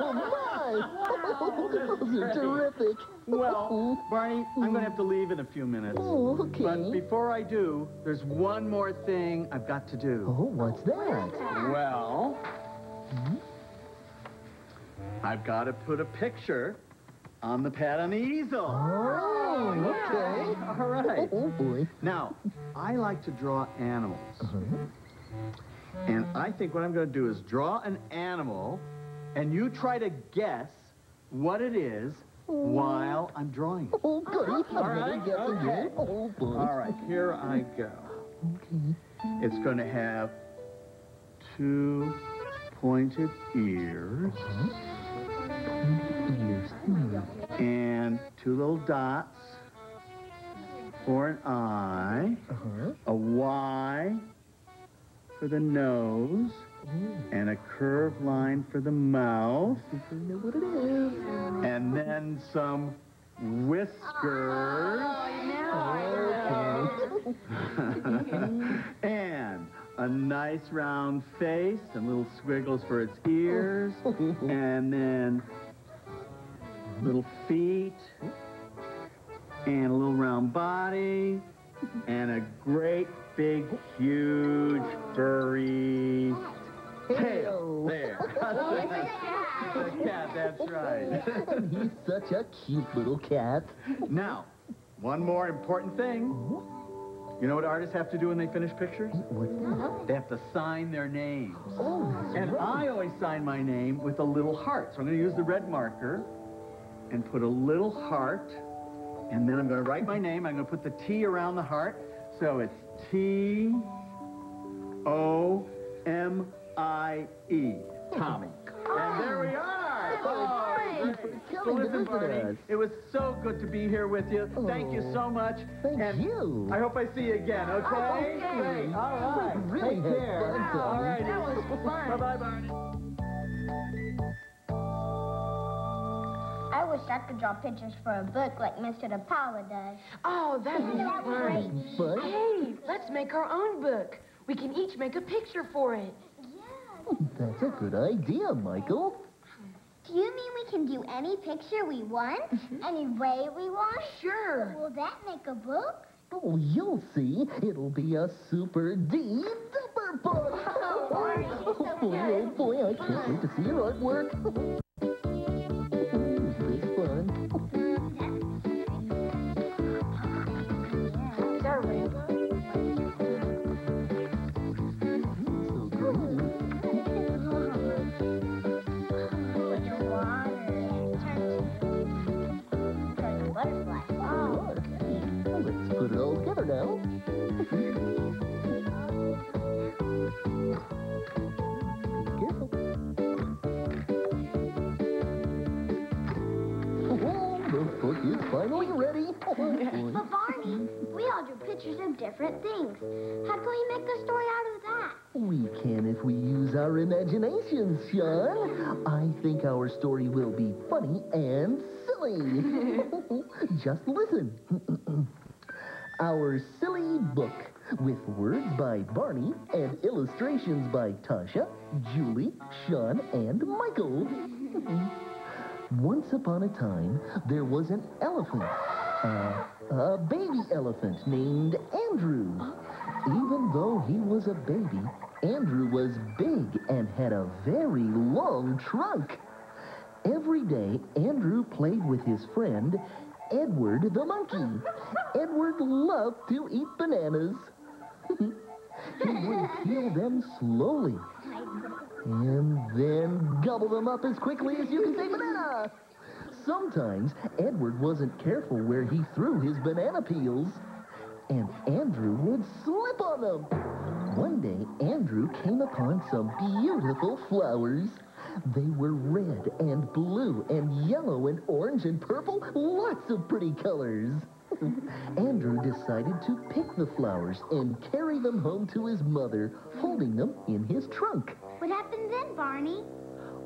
Oh, my! Those are terrific. Well, Barney, I'm going to have to leave in a few minutes. Oh, okay. But before I do, there's one more thing I've got to do. Oh, what's that? Well, I've got to put a picture on the pad on the easel. Oh, okay. All right. Oh, boy. Now, I like to draw animals. Uh-huh. And I think what I'm going to do is draw an animal, and you try to guess what it is while I'm drawing it. Oh, goody. All I'm gonna get the okay. Oh. All right, here I go. Okay. It's going to have two pointed ears Ears. And two little dots for an eye, Uh-huh. a Y for the nose, Mm. and a curved line for the mouth, See know what it is. and then some whiskers. Oh, and a nice round face and little squiggles for its ears. and then little feet and a little round body and a great big huge furry tail. Tail. Oh. There. the cat, that's right. He's such a cute little cat. now, one more important thing. You know what artists have to do when they finish pictures? They have to sign their names. Oh, And right. I always sign my name with a little heart. So I'm going to use the red marker and put a little heart. And then I'm going to write my name. I'm going to put the T around the heart. So it's T O M I E. Tomie. And there we are. Oh, Thank you great. for So listen, Barney, it was so good to be here with you. Oh, thank you so much. Thank and you. I hope I see you again, oh, okay? Okay. Great. All right. We really Take care. fun, All Tomie. That was fun. Bye-bye, Barney. I wish I could draw pictures for a book like Mr. dePaola does. Oh, that'd be great. But Hey, let's make our own book. We can each make a picture for it. Oh, that's a good idea, Michael. Do you mean we can do any picture we want? Mm-hmm. Any way we want? Sure. Will that make a book? Oh, you'll see. It'll be a super D duper book. Oh, oh, boy, oh, boy, I can't wait to see your artwork. different things. How can we make a story out of that? We can if we use our imaginations, Sean. I think our story will be funny and silly. Just listen. our silly book with words by Barney and illustrations by Tasha, Julie, Sean, and Michael. Once upon a time, there was an elephant. Uh, a baby elephant named Andrew. Even though he was a baby, Andrew was big and had a very long trunk. Every day, Andrew played with his friend, Edward the monkey. Edward loved to eat bananas. he would peel them slowly and then gobble them up as quickly as you can say banana. Sometimes Edward wasn't careful where he threw his banana peels, and Andrew would slip on them. One day, Andrew came upon some beautiful flowers. They were red and blue and yellow and orange and purple, lots of pretty colors. Andrew decided to pick the flowers and carry them home to his mother, holding them in his trunk. What happened then, Barney?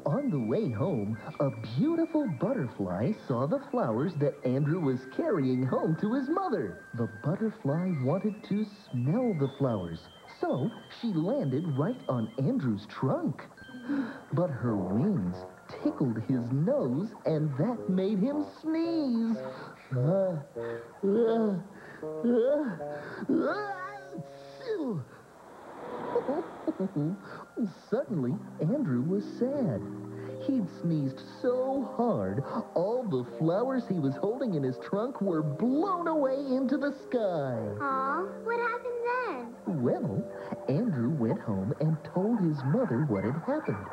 On the way home, a beautiful butterfly saw the flowers that Andrew was carrying home to his mother. The butterfly wanted to smell the flowers, so she landed right on Andrew's trunk. But her wings tickled his nose, and that made him sneeze. Uh, uh, uh, uh. Suddenly, Andrew was sad. He'd sneezed so hard, all the flowers he was holding in his trunk were blown away into the sky. Aw, what happened then? Well, Andrew went home and told his mother what had happened.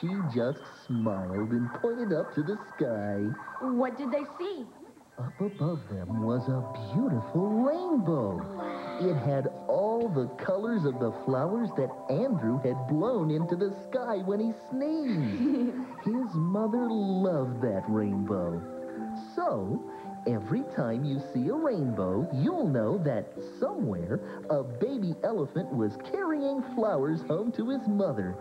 She just smiled and pointed up to the sky. What did they see? Up above them was a beautiful rainbow. It had all the colors of the flowers that Andrew had blown into the sky when he sneezed. His mother loved that rainbow. So, every time you see a rainbow, you'll know that somewhere a baby elephant was carrying flowers home to his mother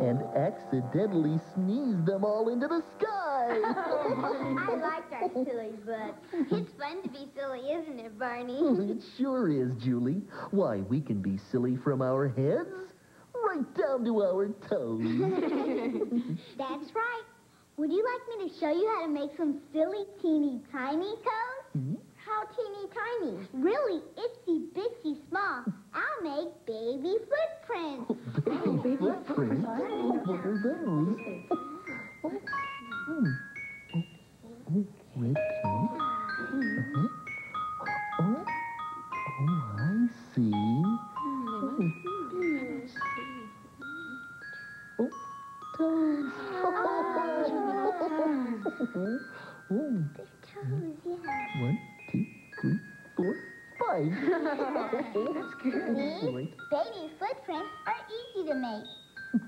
and accidentally sneezed them all into the sky. I liked our silly book. It's fun to be silly, isn't it, Barney? it sure is, Julie. Why, we can be silly from our heads right down to our toes. That's right. Would you like me to show you how to make some silly, teeny, tiny toes? Hmm? How teeny tiny? Really itsy bitsy small. I'll make baby footprints. Baby footprints? What are those? Oh, I see. Oh, oh toes. Oh, Toes, yeah. one, two, three, four, five. That's See? Right. Baby footprints are easy to make.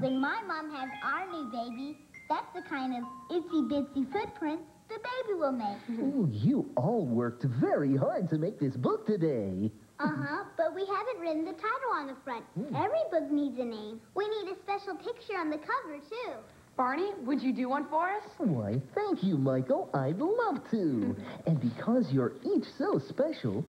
When my mom has our new baby, that's the kind of itsy bitsy footprints the baby will make. Oh, you all worked very hard to make this book today. Uh huh, but we haven't written the title on the front. Every book needs a name. We need a special picture on the cover, too. Barney, would you do one for us? Why, thank you, Michael. I'd love to. And because you're each so special,